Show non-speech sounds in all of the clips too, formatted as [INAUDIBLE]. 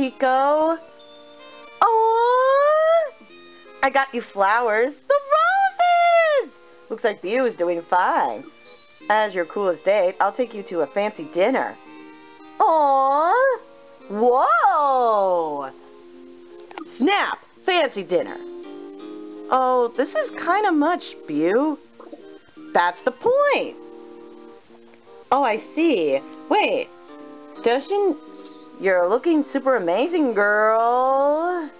Pico. Oh, I got you flowers. The roses! Looks like Beau is doing fine. As your coolest date, I'll take you to a fancy dinner. Aww! Whoa! Snap! Fancy dinner. Oh, this is kind of much, Beau. That's the point. Oh, I see. Wait. Doesn't... You're looking super amazing, girl.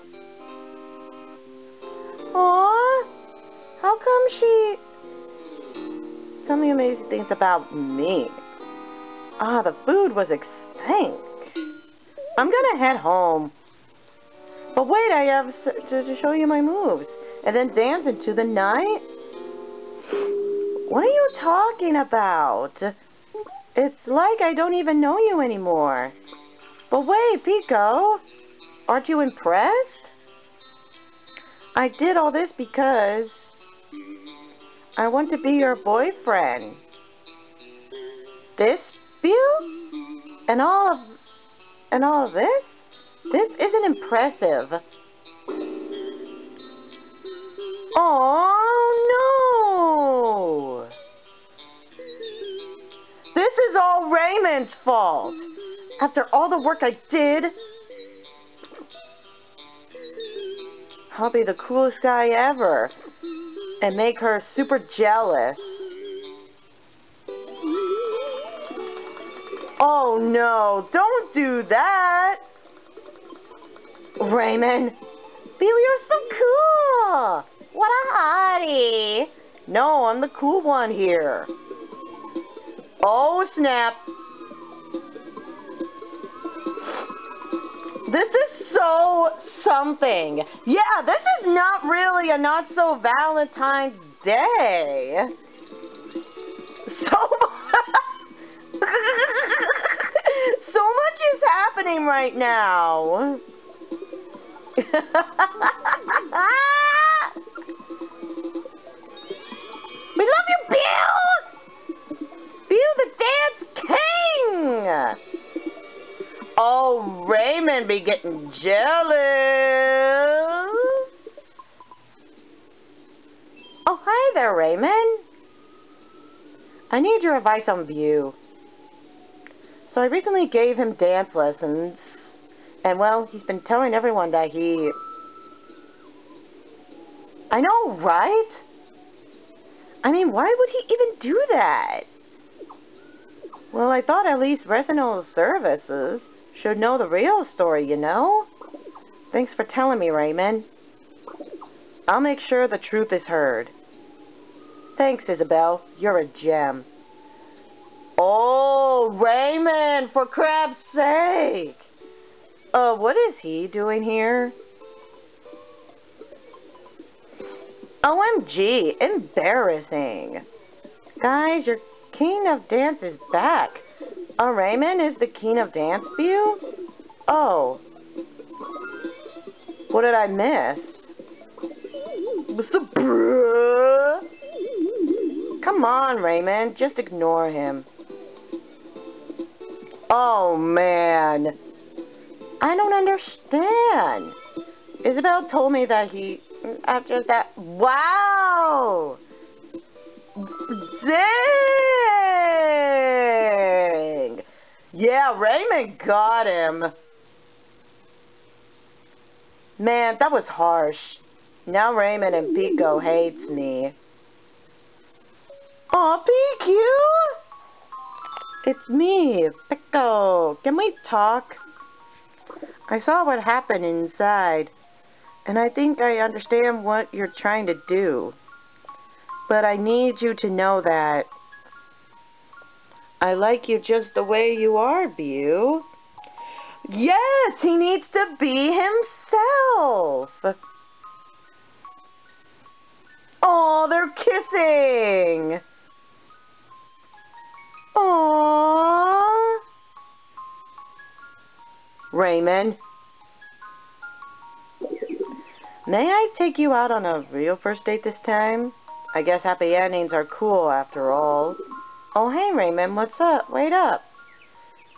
Aw. How come she... Tell me amazing things about me. Ah, the food was extinct. I'm gonna head home. But wait, I have to, to show you my moves. And then dance into the night? What are you talking about? It's like I don't even know you anymore. But wait, Pico, aren't you impressed? I did all this because I want to be your boyfriend. This view? And all of and all of this? This isn't impressive. Oh no! This is all Raymond's fault. After all the work I did, I'll be the coolest guy ever and make her super jealous. Oh no, don't do that! Raymond, Bill, you're so cool! What a hottie! No, I'm the cool one here. Oh, snap. This is so something. Yeah, this is not really a not so Valentine's Day. So, [LAUGHS] so much is happening right now. [LAUGHS] we love you, Bill! Bill the Dance Raymond be getting jealous. Oh, hi there, Raymond. I need your advice on View. So I recently gave him dance lessons, and well, he's been telling everyone that he... I know, right? I mean, why would he even do that? Well, I thought at least Resinal Services should know the real story, you know? Thanks for telling me, Raymond. I'll make sure the truth is heard. Thanks, Isabel. You're a gem. Oh, Raymond, for crap's sake! Uh, what is he doing here? OMG, embarrassing. Guys, your king of dance is back. Oh, Raymond is the king of dance Beau? Oh. What did I miss? Come on, Raymond. Just ignore him. Oh, man. I don't understand. Isabel told me that he... After that... Wow! Dang! Yeah, Raymond got him. Man, that was harsh. Now Raymond and Pico hates me. Aw, PQ! It's me, Pico. Can we talk? I saw what happened inside, and I think I understand what you're trying to do. But I need you to know that I like you just the way you are, Beau. Yes, he needs to be himself. Oh, they're kissing. Aww. Raymond. May I take you out on a real first date this time? I guess happy endings are cool after all. Oh, hey, Raymond, what's up? Wait up.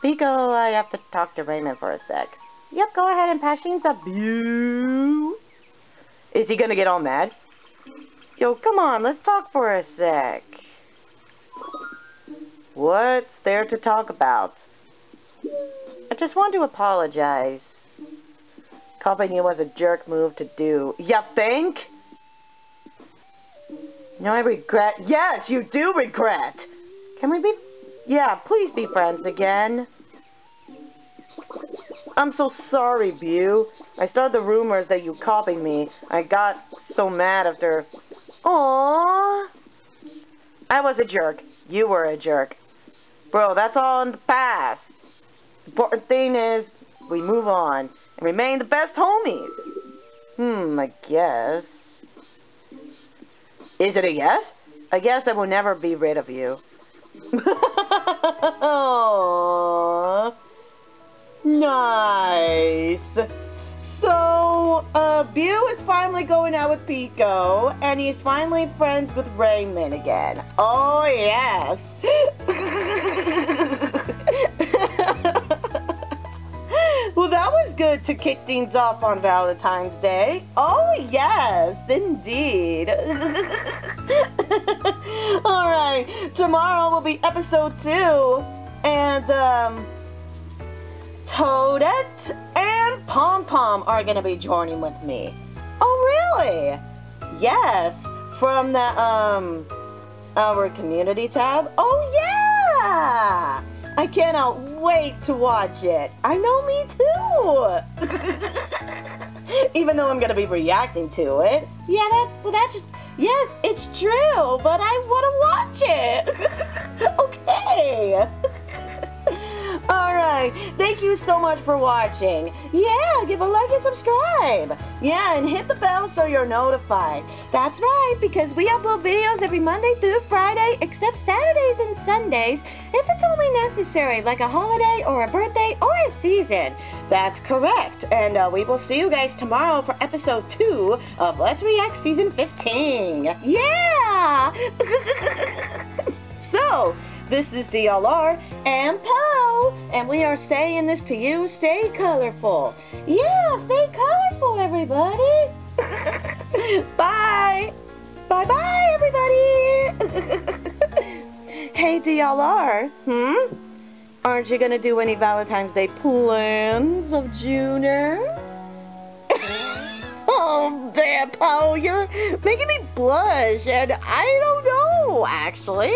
Pico, I have to talk to Raymond for a sec. Yep, go ahead and Pashin's up. Is he gonna get all mad? Yo, come on, let's talk for a sec. What's there to talk about? I just want to apologize. Copying you was a jerk move to do. You think? No, I regret. Yes, you do regret. Can we be. Yeah, please be friends again. I'm so sorry, Beau. I started the rumors that you copied me. I got so mad after... Aww. I was a jerk. You were a jerk. Bro, that's all in the past. Important thing is, we move on and remain the best homies. Hmm, I guess. Is it a yes? I guess I will never be rid of you. [LAUGHS] Nice. So, uh, Beau is finally going out with Pico, and he's finally friends with Raymond again. Oh, yes. [LAUGHS] good to kick things off on Valentine's Day. Oh, yes, indeed. [LAUGHS] All right, tomorrow will be episode two, and, um, Toadette and Pom Pom are going to be joining with me. Oh, really? Yes, from the, um, our community tab. Oh, yeah! I cannot wait to watch it. I know me too. [LAUGHS] Even though I'm going to be reacting to it. Yeah, that, well, that's just, yes, it's true, but I want to watch it. [LAUGHS] okay. Alright, thank you so much for watching. Yeah, give a like and subscribe. Yeah, and hit the bell so you're notified. That's right, because we upload videos every Monday through Friday, except Saturdays and Sundays, if it's only necessary, like a holiday or a birthday or a season. That's correct. And uh, we will see you guys tomorrow for episode 2 of Let's React Season 15. Yeah! [LAUGHS] so, this is DLR and Poe, and we are saying this to you, stay colorful. Yeah, stay colorful, everybody. [LAUGHS] bye. Bye-bye, everybody. [LAUGHS] hey, DLR, hmm? Aren't you going to do any Valentine's Day plans of Junior? [LAUGHS] oh, Poe, you're making me blush, and I don't know, actually.